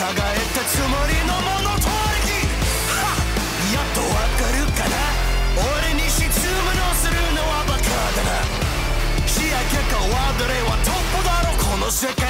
えたつもりのものとりはやっとわかるかな。俺に質問をするのはバカだな。視野結果はどれはトップだろこの世界